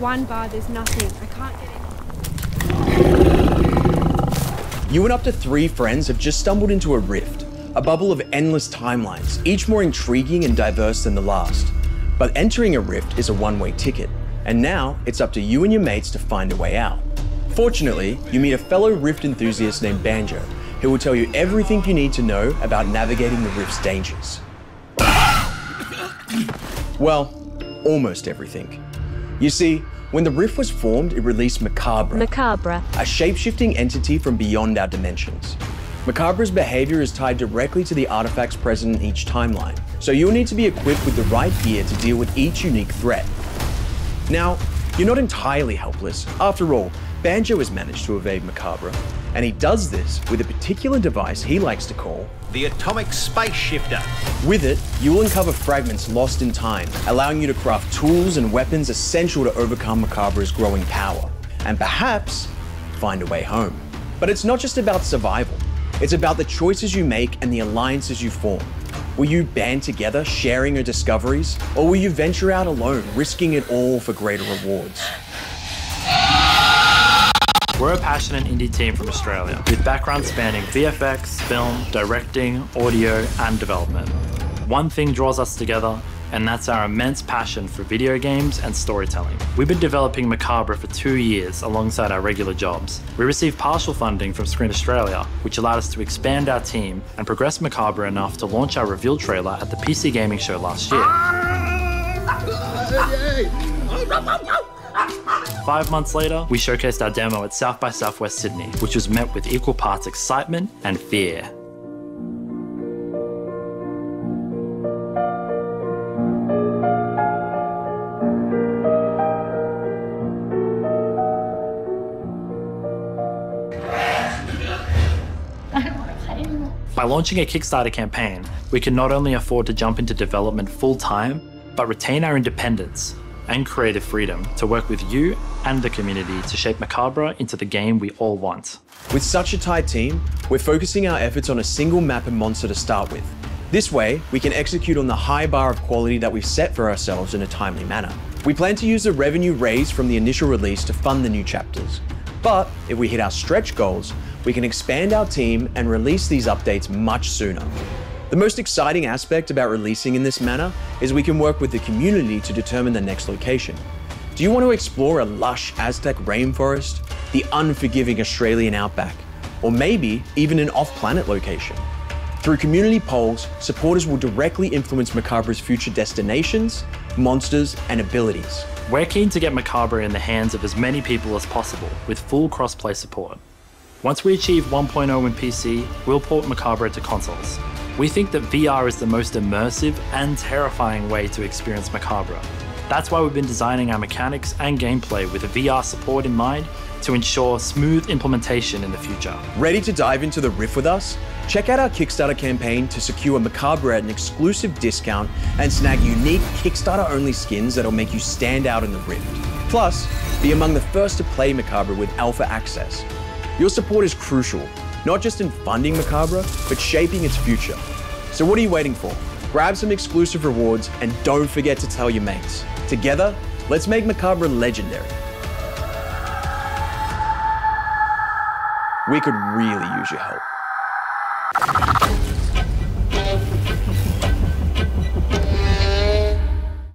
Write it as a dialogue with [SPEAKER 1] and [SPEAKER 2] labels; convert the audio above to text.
[SPEAKER 1] One bar, there's nothing. I can't get in.
[SPEAKER 2] You and up to three friends have just stumbled into a rift, a bubble of endless timelines, each more intriguing and diverse than the last. But entering a rift is a one-way ticket, and now it's up to you and your mates to find a way out. Fortunately, you meet a fellow rift enthusiast named Banjo, who will tell you everything you need to know about navigating the rift's dangers. Well, almost everything. You see, when the Rift was formed, it released Macabre,
[SPEAKER 3] Macabre.
[SPEAKER 2] a shape-shifting entity from beyond our dimensions. Macabre's behavior is tied directly to the artifacts present in each timeline, so you'll need to be equipped with the right gear to deal with each unique threat. Now, you're not entirely helpless. After all, Banjo has managed to evade Macabre, and he does this with a particular device he likes to call
[SPEAKER 4] The Atomic Space Shifter.
[SPEAKER 2] with it, you will uncover fragments lost in time, allowing you to craft tools and weapons essential to overcome Macabre's growing power, and perhaps find a way home. But it's not just about survival, it's about the choices you make and the alliances you form. Will you band together, sharing your discoveries, or will you venture out alone, risking it all for greater rewards?
[SPEAKER 5] We're a passionate indie team from Australia with backgrounds spanning VFX, film, directing, audio, and development. One thing draws us together, and that's our immense passion for video games and storytelling. We've been developing Macabre for two years alongside our regular jobs. We received partial funding from Screen Australia, which allowed us to expand our team and progress Macabre enough to launch our reveal trailer at the PC Gaming Show last year. Five months later, we showcased our demo at South by Southwest Sydney, which was met with equal parts excitement and fear. By launching a Kickstarter campaign, we can not only afford to jump into development full time, but retain our independence and creative freedom to work with you and the community to shape Macabre into the game we all want.
[SPEAKER 2] With such a tight team, we're focusing our efforts on a single map and monster to start with. This way, we can execute on the high bar of quality that we've set for ourselves in a timely manner. We plan to use the revenue raised from the initial release to fund the new chapters. But if we hit our stretch goals, we can expand our team and release these updates much sooner. The most exciting aspect about releasing in this manner is we can work with the community to determine the next location. Do you want to explore a lush Aztec rainforest, the unforgiving Australian outback, or maybe even an off planet location? Through community polls, supporters will directly influence Macabre's future destinations, monsters, and abilities.
[SPEAKER 5] We're keen to get Macabre in the hands of as many people as possible with full crossplay support. Once we achieve 1.0 in PC, we'll port Macabre to consoles. We think that VR is the most immersive and terrifying way to experience Macabre. That's why we've been designing our mechanics and gameplay with VR support in mind to ensure smooth implementation in the future.
[SPEAKER 2] Ready to dive into the rift with us? Check out our Kickstarter campaign to secure Macabre at an exclusive discount and snag unique Kickstarter only skins that'll make you stand out in the rift. Plus, be among the first to play Macabre with alpha access. Your support is crucial, not just in funding Macabre, but shaping its future. So what are you waiting for? Grab some exclusive rewards and don't forget to tell your mates. Together, let's make Macabre legendary. We could really use your help.